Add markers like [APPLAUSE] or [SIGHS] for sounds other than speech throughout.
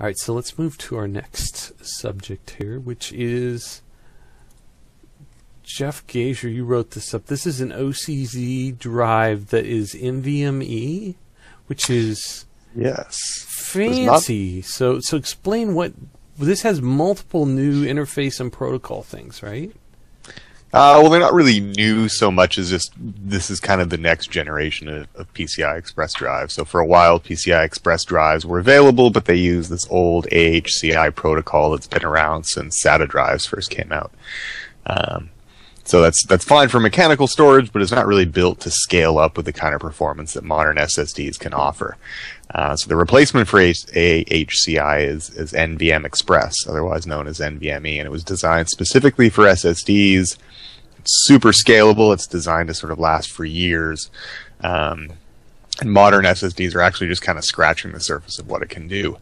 All right, so let's move to our next subject here, which is Geoff Gasior. You wrote this up. This is an OCZ drive that is NVMe, which is yes fancy. So, so explain what this has. Multiple new interface and protocol things, right? Uh, well, they're not really new so much as just this is kind of the next generation of, of, PCI Express drives. So for a while, PCI Express drives were available, but they use this old AHCI protocol that's been around since SATA drives first came out. Um, so that's that's fine for mechanical storage, but it's not really built to scale up with the kind of performance that modern SSDs can offer. Uh, so the replacement for AHCI is, is NVM Express, otherwise known as NVMe, and it was designed specifically for SSDs It's super scalable. It's designed to sort of last for years. Um, and modern SSDs are actually just kind of scratching the surface of what it can do.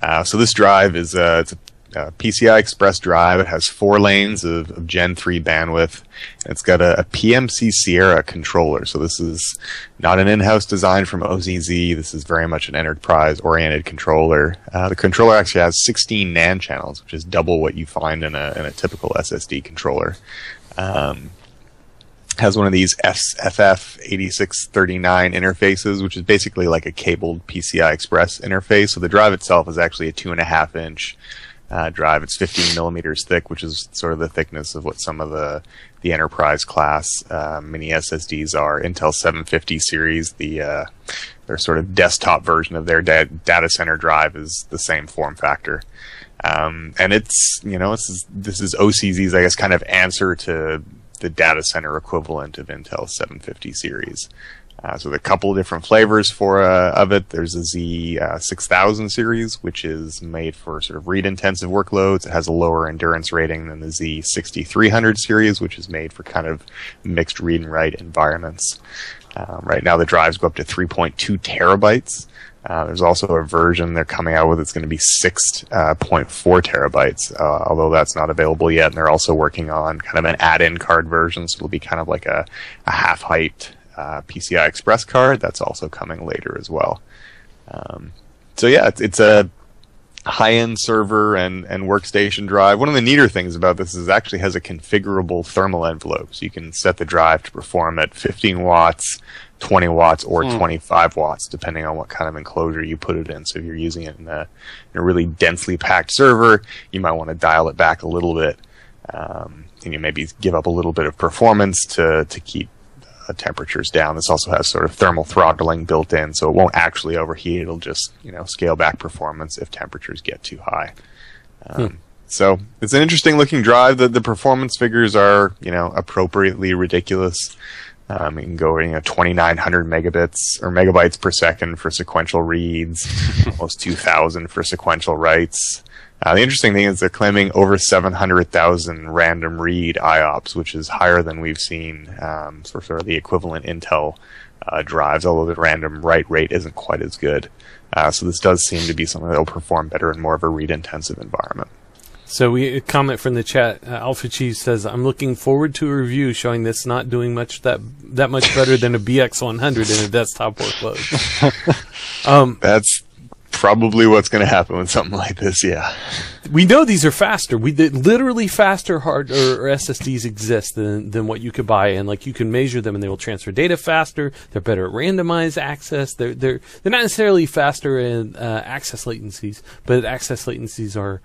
Uh, so this drive is a, it's a, a, PCI Express drive. It has four lanes of, of Gen 3 bandwidth. It's got a, a, PMC Sierra controller. So this is not an in-house design from OCZ. This is very much an enterprise-oriented controller. Uh, the controller actually has 16 NAND channels, which is double what you find in a, in a typical SSD controller. Um, has one of these FF8639 interfaces, which is basically like a cabled PCI Express interface. So the drive itself is actually a two and a half inch uh, drive. It's 15 millimeters thick, which is sort of the thickness of what some of the the enterprise class uh, mini SSDs are. Intel 750 series, the uh, their sort of desktop version of their da- data center drive is the same form factor. Um, and it's, you know, this is, this is OCZ's, I guess, kind of answer to the data center equivalent of Intel 750 series. Uh, so a couple of different flavors for uh, of it. There's a Z6000 uh, series, which is made for sort of read-intensive workloads. It has a lower endurance rating than the Z6300 series, which is made for kind of mixed read and write environments. Um, right now, the drives go up to 3.2 terabytes. Uh, there's also a version they're coming out with that's going to be 6.4 uh, terabytes, uh, although that's not available yet. And they're also working on kind of an add-in card version, so it'll be kind of like a, a half-height uh, PCI Express card. That's also coming later as well. Um, so yeah, it's, it's a high-end server and, and workstation drive. One of the neater things about this is it actually has a configurable thermal envelope, so you can set the drive to perform at 15 watts, 20 watts or hmm. 25 watts, depending on what kind of enclosure you put it in. So if you're using it in a, in a really densely packed server, you might want to dial it back a little bit, um, and you maybe give up a little bit of performance to to keep uh, temperatures down. This also has sort of thermal throttling built in, so it won't actually overheat. It'll just you know scale back performance if temperatures get too high. Um, hmm. So it's an interesting looking drive. The the performance figures are you know appropriately ridiculous. Um, you can go you know 2,900 megabits or megabytes per second for sequential reads, [LAUGHS] almost 2,000 for sequential writes. Uh, the interesting thing is they're claiming over 700,000 random read IOPS, which is higher than we've seen um, for sort of the equivalent Intel uh, drives, although the random write rate isn't quite as good. Uh, so this does seem to be something that will perform better in more of a read-intensive environment. So we a comment from the chat. Uh, Alpha Cheese says, "I'm looking forward to a review showing this not doing much that that much better than a BX100 in a desktop workload." [LAUGHS] um, That's probably what's going to happen with something like this. Yeah, we know these are faster. We literally faster hard or, or, SSDs exist than than what you could buy, and like you can measure them, and they will transfer data faster. They're better at randomized access. They're they're they're not necessarily faster in uh, access latencies, but access latencies are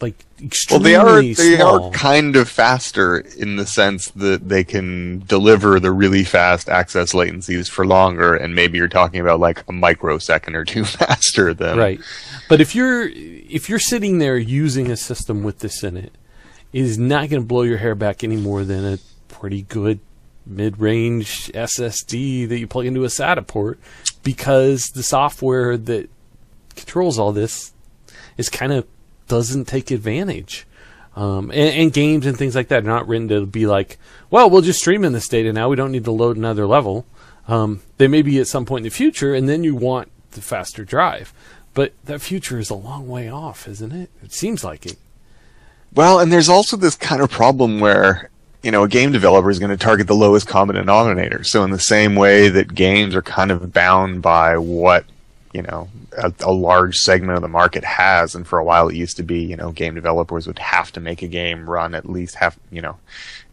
like extremely well, they are they small. are kind of faster in the sense that they can deliver the really fast access latencies for longer, and maybe you're talking about like a microsecond or two [LAUGHS] faster than right. But if you're if you're sitting there using a system with this in it, it is not going to blow your hair back any more than a pretty good mid-range SSD that you plug into a SATA port, because the software that controls all this is kind of doesn't take advantage. Um, and, and, games and things like that are not written to be like, well, we'll just stream in this data now. We don't need to load another level. Um, they may be at some point in the future, and then you want the faster drive. But that future is a long way off, isn't it? It seems like it. Well, and there's also this kind of problem where you know, a game developer is going to target the lowest common denominator. So in the same way that games are kind of bound by what you know a, a, large segment of the market has. And for a while, it used to be you know game developers would have to make a game run at least have you know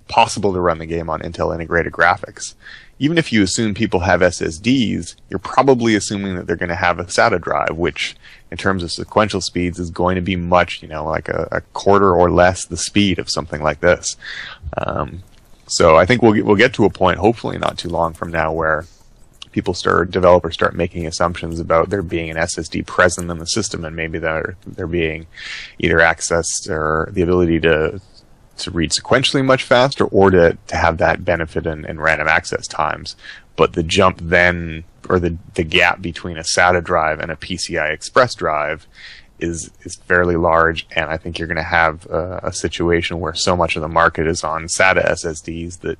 possible to run the game on Intel integrated graphics. Even if you assume people have SSDs, you're probably assuming that they're going to have a SATA drive, which in terms of sequential speeds is going to be much, you know, like a, a quarter or less the speed of something like this. Um, so I think we'll get, we'll get to a point, hopefully not too long from now, where people start developers start making assumptions about there being an SSD present in the system, and maybe there being either access or the ability to to read sequentially much faster, or to to have that benefit in, in random access times. But the jump then, or the the gap between a SATA drive and a PCI Express drive is is fairly large, and I think you're going to have a situation where so much of the market is on SATA SSDs that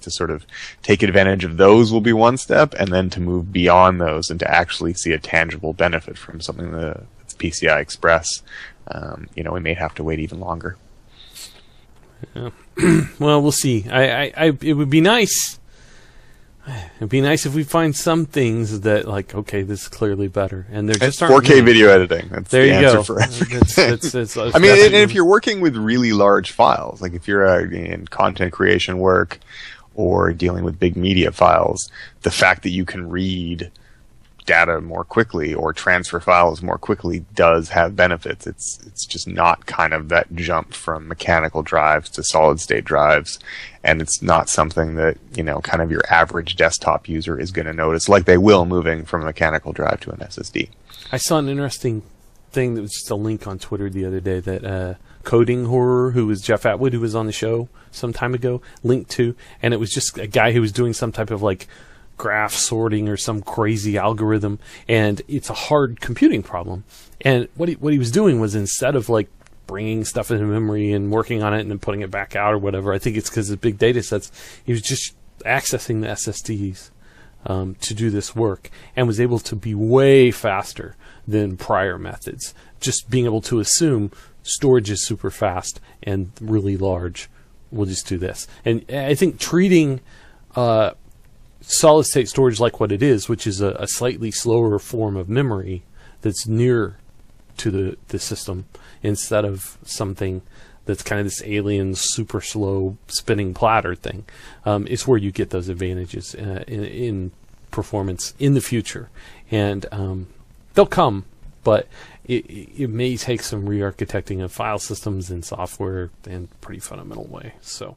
to sort of take advantage of those will be one step, and then to move beyond those and to actually see a tangible benefit from something that's PCI Express. Um, you know, we may have to wait even longer. Yeah. [CLEARS THROAT] well, we'll see. I, I, I, it would be nice [SIGHS] It'd be nice if we find some things that, like, okay, this is clearly better, and they're just 4K video editing. That's there the you answer go. for it's, it's, it's, I mean, and if you're working with really large files, like if you're uh, in content creation work or dealing with big media files, the fact that you can read data more quickly or transfer files more quickly does have benefits. It's it's just not kind of that jump from mechanical drives to solid state drives, and it's not something that you know kind of your average desktop user is going to notice, like they will moving from a mechanical drive to an SSD. I saw an interesting thing that was just a link on Twitter the other day that uh, coding horror, who was Jeff Atwood, who was on the show some time ago, linked to, and it was just a guy who was doing some type of like graph sorting or some crazy algorithm, and it's a hard computing problem. And what he, what he was doing was instead of like bringing stuff into memory and working on it and then putting it back out or whatever, I think it's because of big data sets. He was just accessing the SSDs um, to do this work and was able to be way faster than prior methods. Just being able to assume storage is super fast and really large. We'll just do this. And I think treating uh, solid state storage like what it is, which is a, a, slightly slower form of memory that's near to the, the system instead of something that's kind of this alien, super slow spinning platter thing, um, is where you get those advantages uh, in, in, performance in the future. And um, they'll come, but it, it may take some re architecting of file systems and software in a pretty fundamental way. So.